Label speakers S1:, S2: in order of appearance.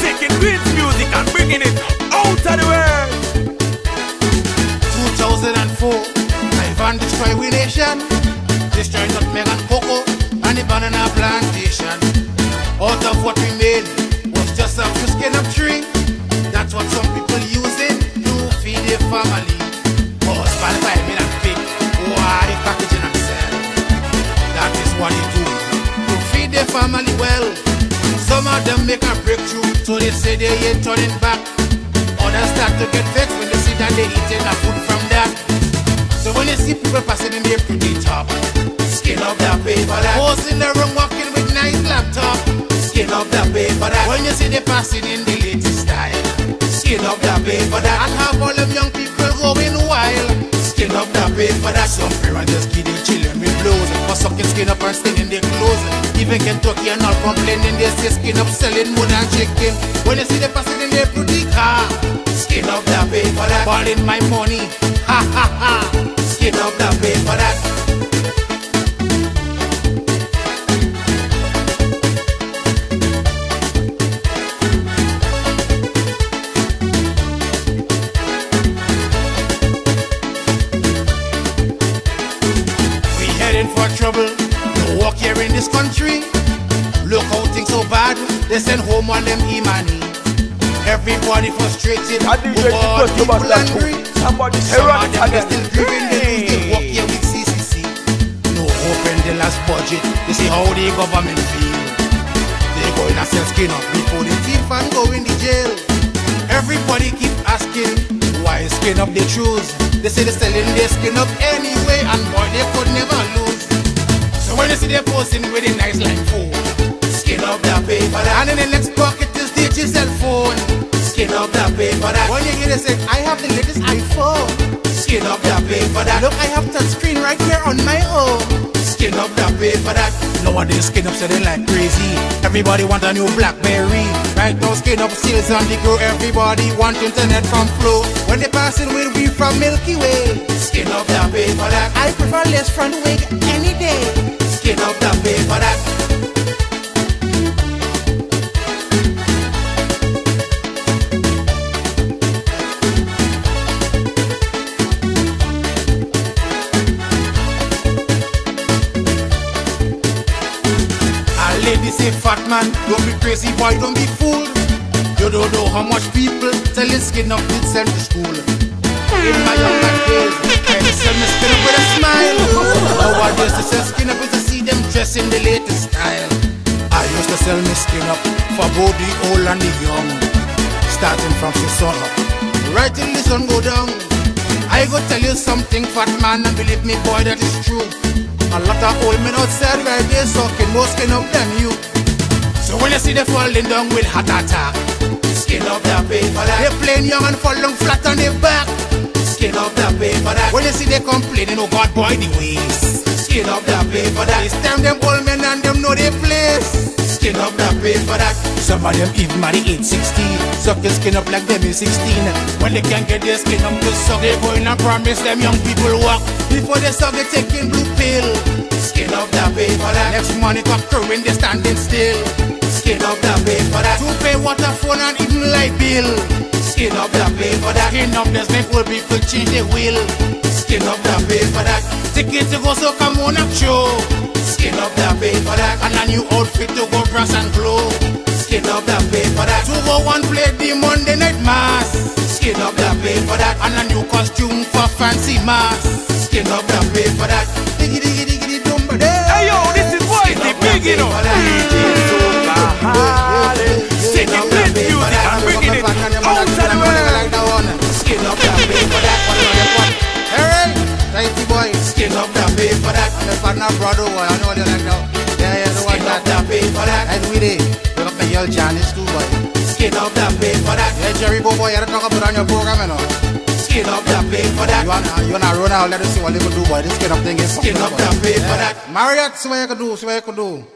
S1: Taking great music and bringing it out of the world
S2: 2004, Ivan destroy we nation. Destroy nutmeg and cocoa and the banana plantation. What we made was just a few skin of tree. That's what some people of them make a breakthrough, so they say they ain't turning back. Others start to get vexed when they see that they eating a food from that. So when you see people passing in their pretty top, skin up that paper that. Hoes in the room walking with nice laptop, skin up that paper that. When you see they passing in the latest style, skin up that paper that. And have all them young people going wild, skin up that paper that. Some parents just their children with blows, for sucking skin up and staining their clothes. Even Kentucky and all complaining, they say skin up selling more than chicken. When you see the passing in their pretty car, skin up that for that. Balling my money, ha ha ha. Skin up that that. Heading for trouble. No work here in this country. Look how things so bad. They send home all them e-money. Everybody frustrated. Poor
S1: Nicholas
S2: people angry.
S1: Somebody
S2: Some of them they
S1: again.
S2: still grieving. They their work here with CCC. No hope in the last budget. You see how the government feel. They go in and sell skin up before the thief and go in the jail. Everybody keep asking why skin up they choose. They say they're selling their skin up anyway, and see they posting with a nice line phone, skin up that paper. And in the next pocket is cell phone. Skin up that paper. When you hear they say, I have the latest iPhone. Skin up that paper that. Look, I have touch screen right here on my own. Skin up that paper that. Nowadays skin up selling like crazy. Everybody want a new Blackberry. Right now skin up sales on the grow. Everybody want internet from Flow. When they passing with we from Milky Way. Skin up that paper that. I prefer less front wig any day. A say, fat man, don't be crazy, boy, don't be fooled. You don't know how much people selling skin up did send to school. In my younger days, I sell my skin up with a smile. Nowadays, to sell skin up is to see them dress in the latest style. I used to sell my skin up for both the old and the young. Starting from the sun up, right till the sun go down. I go tell you something, fat man, and believe me, boy, that is true. A lot of old men outside right there sucking more skin up than you. So when you see them falling down with heart attack, skin up that paper that. They playing young and falling flat on their back, skin up that paper that. When you see they complaining, oh God, boy, the ways, skin up that paper that. It's time them old men and them know their place. Skin up that paper that. Some of them even age 16. Suck your skin up like them is 16. When they can't get their skin up to suck, they go in and promise them young people walk. Before they suck, they taking blue pill. Skin up that pay for that. Next money cock crowing, they standing still. Skin up that pay for that. To pay water, phone and even light bill. Skin up that pay for that. Skin up this make old people change their will. Skin up that pay for that. Ticket to go so come on up show. Skin up that a new outfit to go brass and glow. Skin up that paper that. To go oh one play the Monday night mass. Skin up that paper that. And a new costume for fancy mass. Skin up that paper that. Diggy diggy diggy dumba
S1: Hey yo, this is why the big you know. DJ Soca Harlem. Taking great music and bringing it out of the world
S2: Skin up that paper that. Hey, tighty boy. Skin up that paper that. And if I'm not brother oh, I know they like that. Yeah, yeah, the one that. that paper that. And we did. Look up the yell Janice too, boy. Skin up that paper that. Yeah, Jerry Bobo, you had to talk about on your program, you know. Skin up that paper that. You wanna, you wanna run out, let us see what they can do, boy. This skin up thing is Skin up that paper that. Marriott, see what you can do, see what you can do.